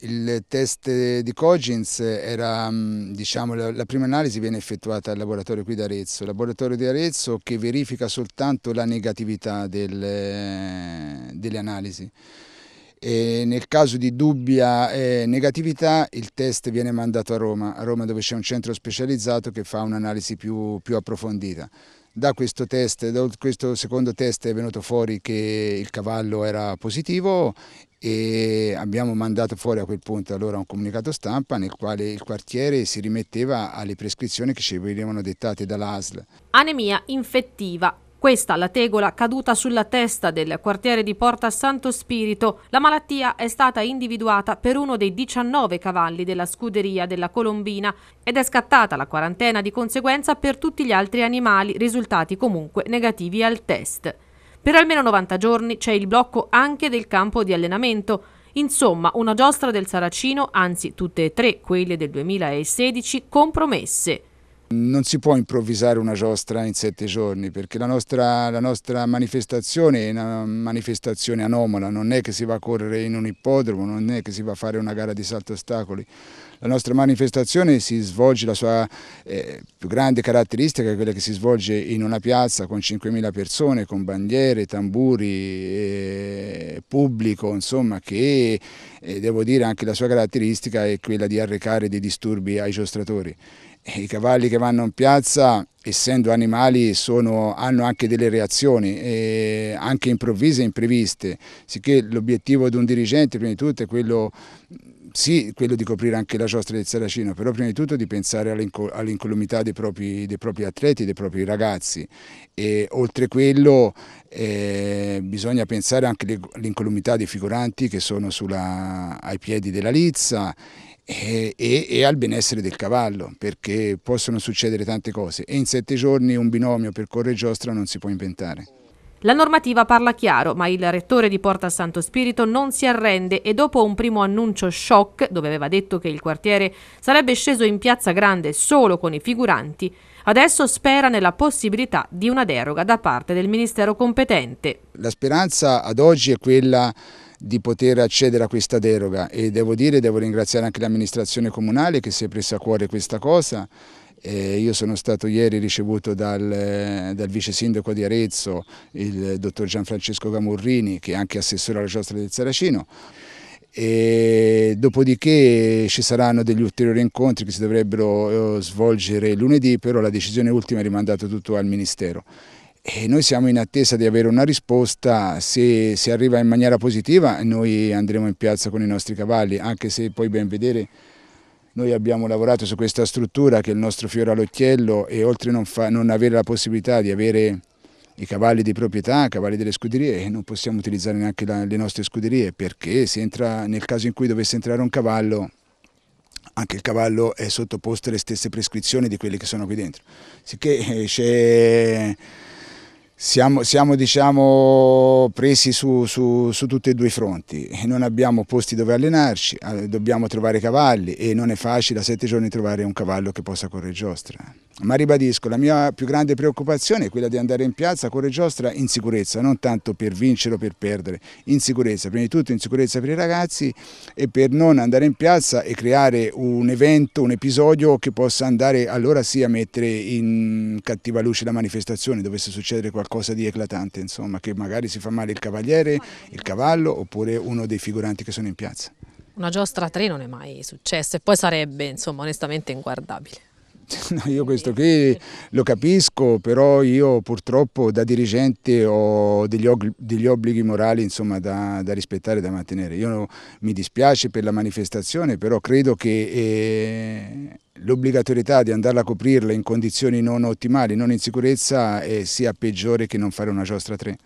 Il test di Cogins era, mm, diciamo, la, la, prima analisi viene effettuata al laboratorio qui di Arezzo, il laboratorio di Arezzo che verifica soltanto la negatività del, delle analisi. E nel caso di dubbia eh, negatività il test viene mandato a Roma, a Roma dove c'è un centro specializzato che fa un'analisi più, più approfondita. Da questo, test, da questo secondo test è venuto fuori che il cavallo era positivo e abbiamo mandato fuori a quel punto allora un comunicato stampa nel quale il quartiere si rimetteva alle prescrizioni che ci venivano dettate dall'ASL. Anemia infettiva. Questa la tegola caduta sulla testa del quartiere di Porta Santo Spirito. La malattia è stata individuata per uno dei 19 cavalli della scuderia della Colombina ed è scattata la quarantena di conseguenza per tutti gli altri animali risultati comunque negativi al test. Per almeno 90 giorni c'è il blocco anche del campo di allenamento. Insomma, una giostra del Saracino, anzi tutte e tre quelle del 2016, compromesse. Non si può improvvisare una giostra in sette giorni perché la nostra, la nostra, manifestazione è una manifestazione anomala, non è che si va a correre in un ippodromo, non è che si va a fare una gara di salto ostacoli. La nostra manifestazione si svolge, la sua eh, più grande caratteristica è quella che si svolge in una piazza con 5.000 persone, con bandiere, tamburi, eh, pubblico, insomma che eh, devo dire anche la sua caratteristica è quella di arrecare dei disturbi ai giostratori. I cavalli che vanno in piazza, essendo animali, sono, hanno anche delle reazioni, eh, anche improvvise e impreviste, sicché l'obiettivo di un dirigente prima di tutto è quello sì, quello di coprire anche la giostra del Saracino, però prima di tutto di pensare all'incolumità dei, dei, propri atleti, dei propri ragazzi. E oltre quello eh, bisogna pensare anche all'incolumità dei figuranti che sono sulla, ai piedi della lizza e, e, e, al benessere del cavallo, perché possono succedere tante cose e in sette giorni un binomio per corre giostra non si può inventare. La normativa parla chiaro, ma il rettore di Porta Santo Spirito non si arrende e dopo un primo annuncio shock, dove aveva detto che il quartiere sarebbe sceso in Piazza Grande solo con i figuranti, adesso spera nella possibilità di una deroga da parte del Ministero competente. La speranza ad oggi è quella di poter accedere a questa deroga e devo dire, devo ringraziare anche l'amministrazione comunale che si è presa a cuore questa cosa. Eh, io sono stato ieri ricevuto dal, dal, vice sindaco di Arezzo, il dottor Gianfrancesco Gamurrini, che è anche assessore alla giostra del Saracino. E dopodiché ci saranno degli ulteriori incontri che si dovrebbero eh, svolgere lunedì, però la decisione ultima è rimandata tutto al Ministero e noi siamo in attesa di avere una risposta, se, se arriva in maniera positiva noi andremo in piazza con i nostri cavalli, anche se poi ben vedere noi abbiamo lavorato su questa struttura che è il nostro fiore all'occhiello e oltre non, non avere la possibilità di avere i cavalli di proprietà, i cavalli delle scuderie, non possiamo utilizzare neanche la, le nostre scuderie perché entra, nel caso in cui dovesse entrare un cavallo anche il cavallo è sottoposto alle stesse prescrizioni di quelli che sono qui dentro. Sicché eh, c'è siamo, siamo diciamo, presi su, su, su, tutti e due i fronti, non abbiamo posti dove allenarci, eh, dobbiamo trovare cavalli e non è facile a sette giorni trovare un cavallo che possa correre giostra. Ma ribadisco, la mia più grande preoccupazione è quella di andare in piazza a correre giostra in sicurezza, non tanto per vincere o per perdere, in sicurezza, prima di tutto in sicurezza per i ragazzi e per non andare in piazza e creare un evento, un episodio che possa andare allora sì a mettere in cattiva luce la manifestazione, dovesse succedere qualcosa di eclatante, insomma, che magari si fa male il cavaliere, il cavallo oppure uno dei figuranti che sono in piazza. Una giostra a tre non è mai successo e poi sarebbe insomma onestamente inguardabile. No, io questo qui lo capisco, però io purtroppo da dirigente ho degli, degli obblighi morali insomma, da, da, rispettare e da mantenere. Io mi dispiace per la manifestazione, però credo che eh, l'obbligatorietà di andarla a coprirla in condizioni non ottimali, non in sicurezza, sia peggiore che non fare una giostra 3.